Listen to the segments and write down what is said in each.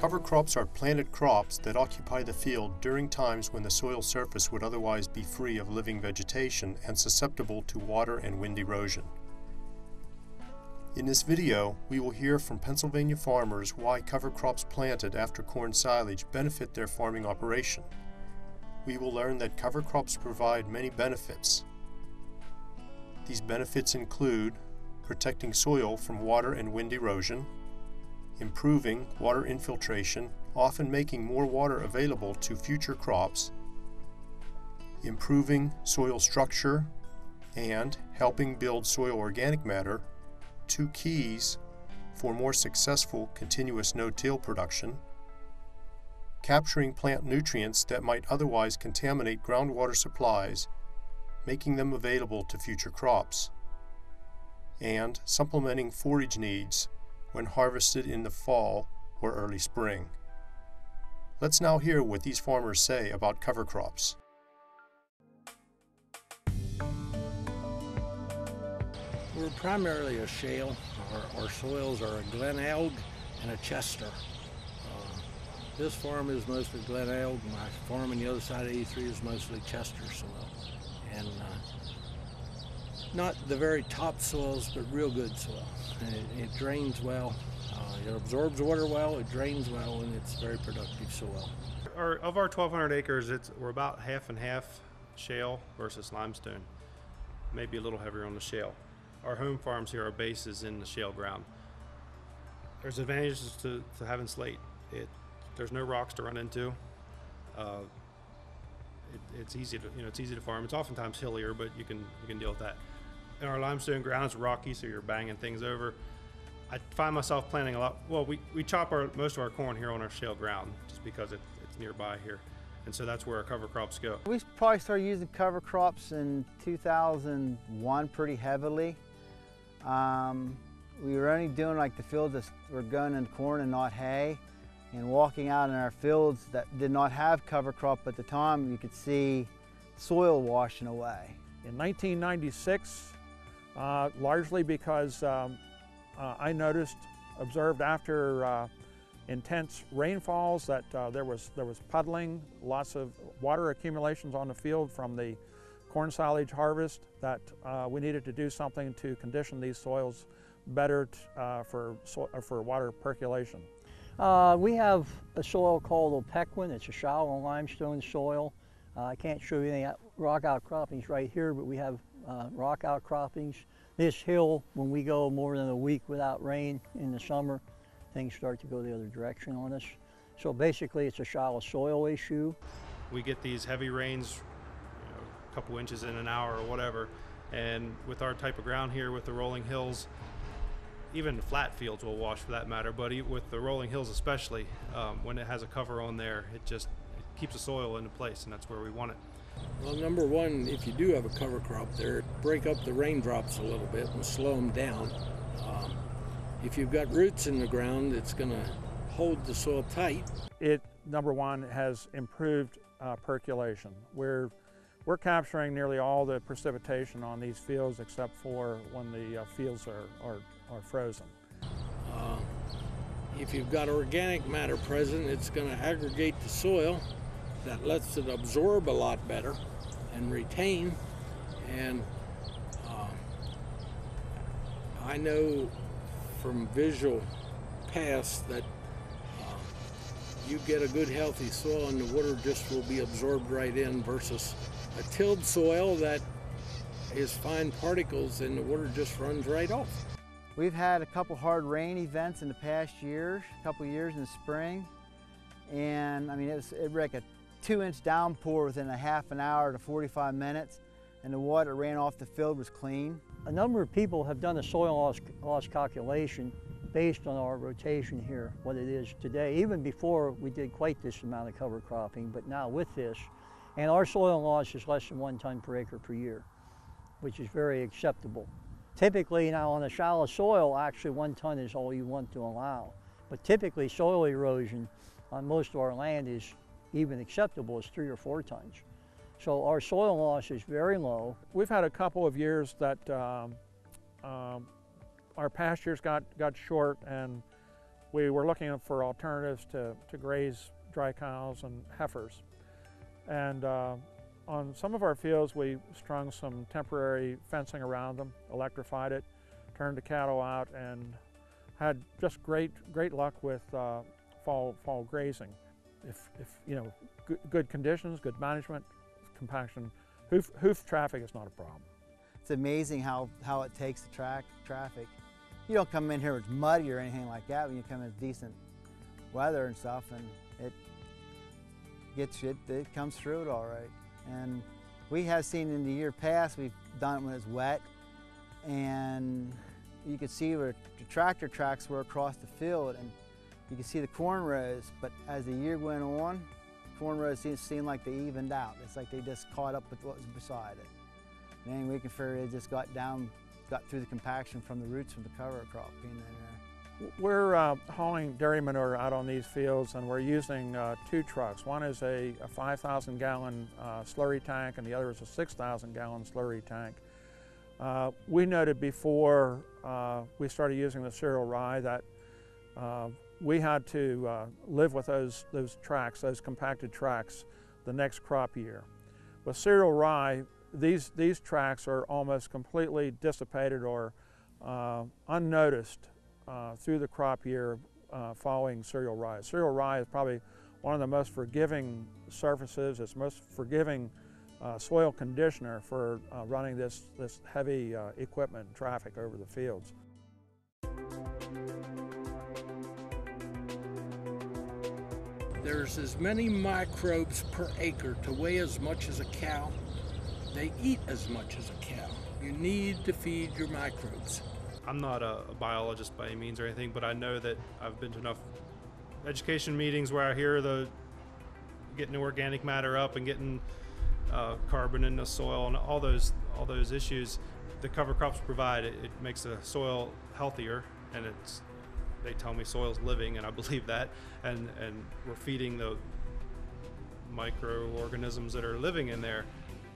Cover crops are planted crops that occupy the field during times when the soil surface would otherwise be free of living vegetation and susceptible to water and wind erosion. In this video, we will hear from Pennsylvania farmers why cover crops planted after corn silage benefit their farming operation. We will learn that cover crops provide many benefits. These benefits include protecting soil from water and wind erosion, improving water infiltration, often making more water available to future crops, improving soil structure, and helping build soil organic matter, two keys for more successful continuous no-till production, capturing plant nutrients that might otherwise contaminate groundwater supplies, making them available to future crops, and supplementing forage needs when harvested in the fall or early spring. Let's now hear what these farmers say about cover crops. We're primarily a shale. Our, our soils are a Glenelg and a Chester. Uh, this farm is mostly Glenelg. My farm on the other side of E3 is mostly Chester soil. And uh, not the very top soils, but real good soil. It, it, drains well, uh, it absorbs water well, it drains well, and it's very productive soil. Our, of our 1,200 acres, it's, we're about half and half shale versus limestone, maybe a little heavier on the shale. Our home farms here, our base is in the shale ground. There's advantages to, to having slate. It, there's no rocks to run into. Uh, it, it's easy to you know it's easy to farm. It's oftentimes hillier, but you can you can deal with that and our limestone ground is rocky, so you're banging things over. I find myself planting a lot. Well, we, we chop our most of our corn here on our shale ground just because it, it's nearby here. And so that's where our cover crops go. We probably started using cover crops in 2001 pretty heavily. Um, we were only doing like the fields that were going in corn and not hay. And walking out in our fields that did not have cover crop at the time, you could see soil washing away. In 1996, uh, largely because um, uh, I noticed, observed after uh, intense rainfalls that uh, there was there was puddling, lots of water accumulations on the field from the corn silage harvest. That uh, we needed to do something to condition these soils better for so for water percolation. we have a soil called Opequon. It's a shallow limestone soil. I can't show you any rock outcroppings right here, but we have uh, rock outcroppings. This hill, when we go more than a week without rain in the summer, things start to go the other direction on us. So basically it's a shallow soil issue. We get these heavy rains, you know, a couple inches in an hour or whatever, and with our type of ground here with the rolling hills, even flat fields will wash for that matter, but with the rolling hills especially, um, when it has a cover on there, it just keeps the soil into place, and that's where we want it. Well, number one, if you do have a cover crop there, break up the raindrops a little bit and slow them down. Um, if you've got roots in the ground, it's going to hold the soil tight. It, number one, has improved uh, percolation. We're, we're capturing nearly all the precipitation on these fields except for when the uh, fields are, are, are frozen. Uh, if you've got organic matter present, it's going to aggregate the soil that lets it absorb a lot better and retain. And uh, I know from visual past that uh, you get a good healthy soil and the water just will be absorbed right in versus a tilled soil that is fine particles and the water just runs right off. We've had a couple hard rain events in the past years, a couple years in the spring. And I mean, it was it like a two inch downpour within a half an hour to 45 minutes and the water ran off the field was clean. A number of people have done a soil loss, loss calculation based on our rotation here, what it is today, even before we did quite this amount of cover cropping, but now with this, and our soil loss is less than one ton per acre per year, which is very acceptable. Typically now on a shallow soil, actually one ton is all you want to allow. But typically soil erosion on most of our land is even acceptable is three or four tons. So our soil loss is very low. We've had a couple of years that um, um, our pastures got, got short and we were looking for alternatives to, to graze dry cows and heifers. And uh, on some of our fields, we strung some temporary fencing around them, electrified it, turned the cattle out, and had just great, great luck with uh, fall, fall grazing. If, if you know, good, good conditions, good management, compaction, hoof, hoof traffic is not a problem. It's amazing how, how it takes the track, traffic. You don't come in here with muddy or anything like that when you come in decent weather and stuff, and it gets it, it comes through it all right. And we have seen in the year past, we've done it when it's wet, and you could see where the tractor tracks were across the field, and you can see the corn rows. But as the year went on, corn rows seemed like they evened out. It's like they just caught up with what was beside it. And then we can figure it just got down, got through the compaction from the roots from the cover crop being in there. We're uh, hauling dairy manure out on these fields and we're using uh, two trucks. One is a, a 5,000 gallon uh, slurry tank and the other is a 6,000 gallon slurry tank. Uh, we noted before uh, we started using the cereal rye that uh, we had to live with those, those tracks, those compacted tracks, the next crop year. With cereal rye, these, these tracks are almost completely dissipated or unnoticed uh, through the crop year uh, following cereal rye. Cereal rye is probably one of the most forgiving surfaces, it's most forgiving uh, soil conditioner for uh, running this, this heavy uh, equipment traffic over the fields. There's as many microbes per acre to weigh as much as a cow. They eat as much as a cow. You need to feed your microbes. I'm not a, biologist by any means or anything, but I know that I've been to enough education meetings where I hear the getting the organic matter up and getting uh, carbon in the soil and all those all those issues. The cover crops provide it, it makes the soil healthier, and it's they tell me soil's living, and I believe that, and and we're feeding the microorganisms that are living in there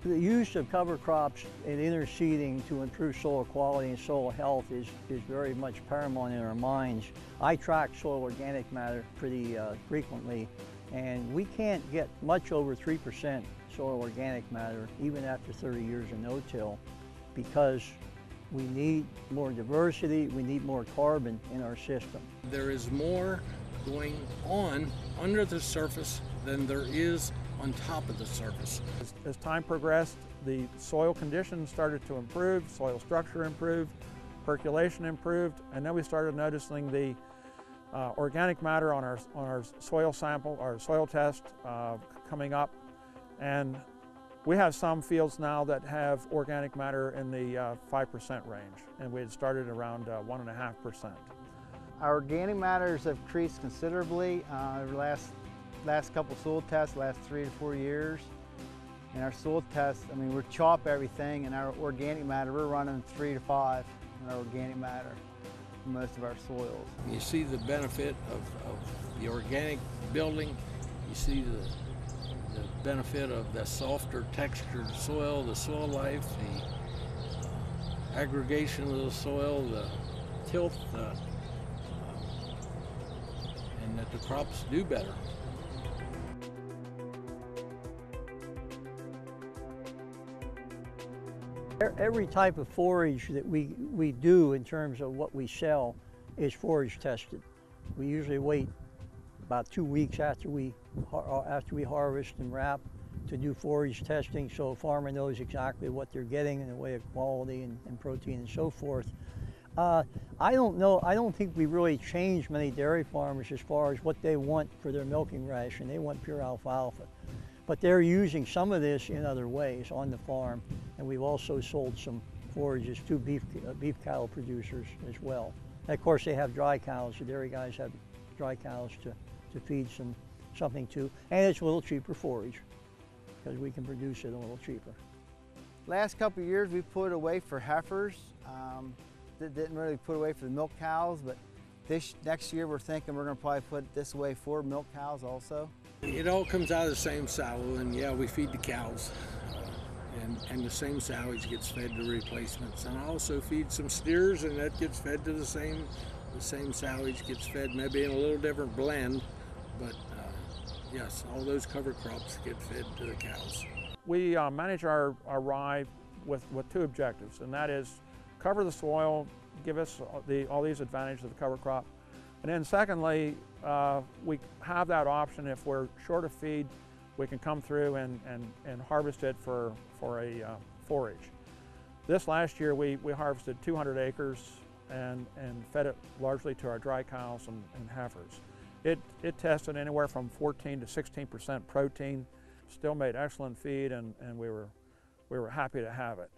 the use of cover crops and interseeding to improve soil quality and soil health is, is very much paramount in our minds. I track soil organic matter pretty uh, frequently and we can't get much over 3% soil organic matter even after 30 years of no-till because we need more diversity, we need more carbon in our system. There is more going on under the surface than there is on top of the surface. As, as, time progressed, the soil conditions started to improve, soil structure improved, percolation improved, and then we started noticing the uh, organic matter on our, on our soil sample, our soil test uh, coming up. And we have some fields now that have organic matter in the 5% uh, range, and we had started around 1.5%. Uh, our organic matters have increased considerably uh, over the last last couple soil tests, last three to four years. And our soil tests, I mean, we chop everything, and our organic matter, we're running three to five in our organic matter for most of our soils. You see the benefit of, of the organic building. You see the, the benefit of the softer textured soil, the soil life, the aggregation of the soil, the tilth, uh, and that the crops do better. Every type of forage that we, we do in terms of what we sell is forage tested. We usually wait about two weeks after we, after we harvest and wrap to do forage testing so a farmer knows exactly what they're getting in the way of quality and, and protein and so forth. Uh, I don't know, I don't think we really changed many dairy farmers as far as what they want for their milking ration. They want pure alfalfa. But they're using some of this in other ways on the farm, and we've also sold some forages to beef, uh, beef cattle producers as well. And of course, they have dry cows. The dairy guys have dry cows to, to feed some something to, and it's a little cheaper forage because we can produce it a little cheaper. Last couple of years, we put away for heifers. Um, didn't really put away for the milk cows, but this next year we're thinking we're going to probably put this away for milk cows also. It all comes out of the same sow, and yeah, we feed the cows. And, and the same silage gets fed to replacements. And I also feed some steers, and that gets fed to the same the same silage gets fed, maybe in a little different blend, but yes, all those cover crops get fed to the cows. We uh, manage our, our rye with, with two objectives, and that is cover the soil, give us the, all these advantages of the cover crop. And then secondly, uh, we have that option if we're short of feed, we can come through and, and, and harvest it for, for a uh, forage. This last year we, we harvested 200 acres and, and fed it largely to our dry cows and, and heifers. It, it tested anywhere from 14 to 16% protein, still made excellent feed and, and we, were, we were happy to have it.